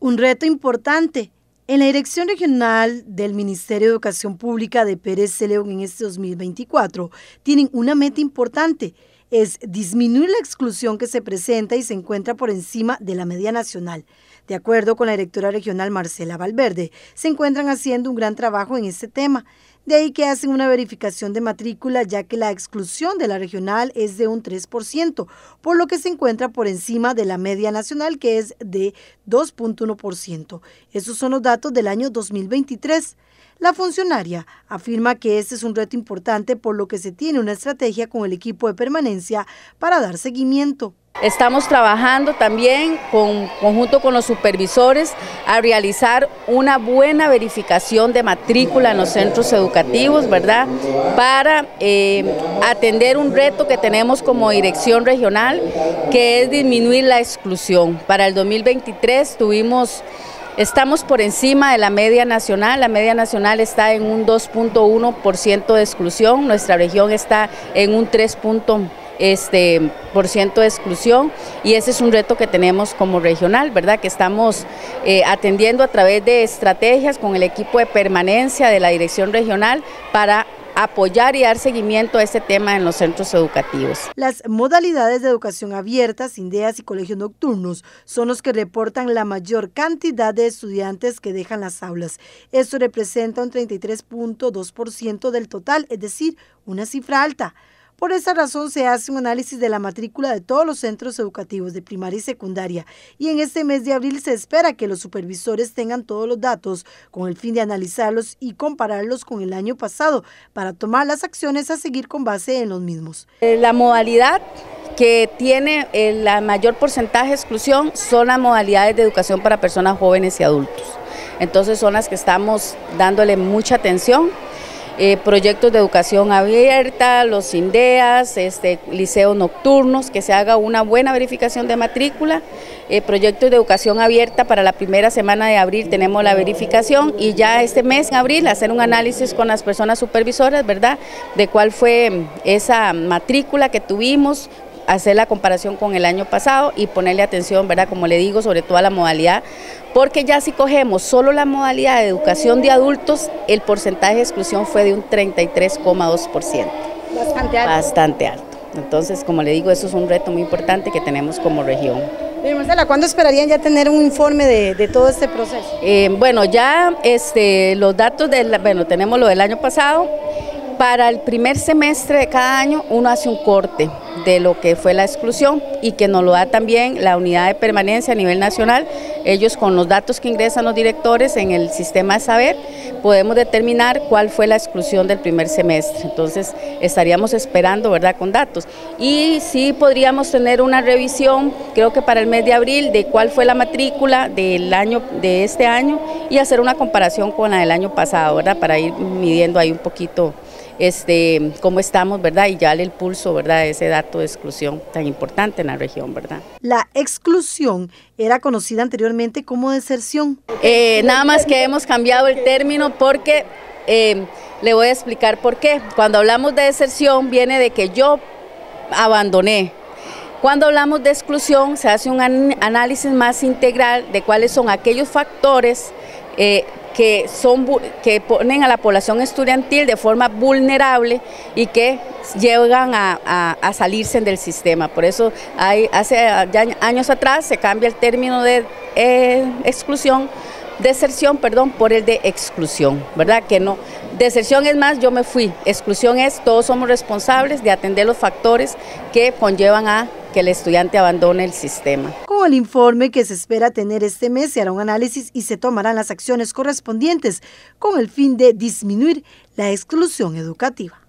Un reto importante. En la Dirección Regional del Ministerio de Educación Pública de Pérez León en este 2024 tienen una meta importante, es disminuir la exclusión que se presenta y se encuentra por encima de la media nacional. De acuerdo con la directora regional Marcela Valverde, se encuentran haciendo un gran trabajo en este tema. De ahí que hacen una verificación de matrícula ya que la exclusión de la regional es de un 3%, por lo que se encuentra por encima de la media nacional que es de 2.1%. Esos son los datos del año 2023. La funcionaria afirma que este es un reto importante por lo que se tiene una estrategia con el equipo de permanencia para dar seguimiento. Estamos trabajando también con, conjunto con los supervisores a realizar una buena verificación de matrícula en los centros educativos, ¿verdad? Para eh, atender un reto que tenemos como dirección regional, que es disminuir la exclusión. Para el 2023 tuvimos... Estamos por encima de la media nacional, la media nacional está en un 2.1% de exclusión, nuestra región está en un 3.1% este, por ciento de exclusión y ese es un reto que tenemos como regional, ¿verdad? Que estamos eh, atendiendo a través de estrategias con el equipo de permanencia de la dirección regional para apoyar y dar seguimiento a este tema en los centros educativos. Las modalidades de educación abierta, INDEAS y colegios nocturnos son los que reportan la mayor cantidad de estudiantes que dejan las aulas. Esto representa un 33.2% del total, es decir, una cifra alta. Por esa razón se hace un análisis de la matrícula de todos los centros educativos de primaria y secundaria y en este mes de abril se espera que los supervisores tengan todos los datos con el fin de analizarlos y compararlos con el año pasado para tomar las acciones a seguir con base en los mismos. Eh, la modalidad que tiene el mayor porcentaje de exclusión son las modalidades de educación para personas jóvenes y adultos. Entonces son las que estamos dándole mucha atención eh, proyectos de educación abierta, los INDEAS, este, liceos nocturnos, que se haga una buena verificación de matrícula, eh, proyectos de educación abierta para la primera semana de abril tenemos la verificación y ya este mes en abril hacer un análisis con las personas supervisoras, ¿verdad?, de cuál fue esa matrícula que tuvimos, hacer la comparación con el año pasado y ponerle atención, ¿verdad? Como le digo, sobre toda la modalidad, porque ya si cogemos solo la modalidad de educación de adultos, el porcentaje de exclusión fue de un 33,2%. Bastante alto. Bastante alto. Entonces, como le digo, eso es un reto muy importante que tenemos como región. Marcela, ¿cuándo esperarían ya tener un informe de, todo este proceso? Eh, bueno, ya este, los datos del, bueno, tenemos lo del año pasado, para el primer semestre de cada año uno hace un corte de lo que fue la exclusión y que nos lo da también la unidad de permanencia a nivel nacional. Ellos con los datos que ingresan los directores en el sistema de saber podemos determinar cuál fue la exclusión del primer semestre. Entonces estaríamos esperando, ¿verdad?, con datos. Y sí podríamos tener una revisión, creo que para el mes de abril, de cuál fue la matrícula del año de este año y hacer una comparación con la del año pasado, ¿verdad?, para ir midiendo ahí un poquito este, cómo estamos, ¿verdad? Y ya el pulso, ¿verdad? De ese dato de exclusión tan importante en la región, ¿verdad? La exclusión era conocida anteriormente como deserción. Eh, nada más que hemos cambiado el término porque eh, le voy a explicar por qué. Cuando hablamos de deserción viene de que yo abandoné. Cuando hablamos de exclusión se hace un análisis más integral de cuáles son aquellos factores eh, que, son, que ponen a la población estudiantil de forma vulnerable y que llegan a, salirse del sistema. Por eso hay, hace años atrás se cambia el término de eh, exclusión, deserción, perdón, por el de exclusión, ¿verdad? Que no, deserción es más, yo me fui, exclusión es, todos somos responsables de atender los factores que conllevan a que el estudiante abandone el sistema. Con el informe que se espera tener este mes, se hará un análisis y se tomarán las acciones correspondientes con el fin de disminuir la exclusión educativa.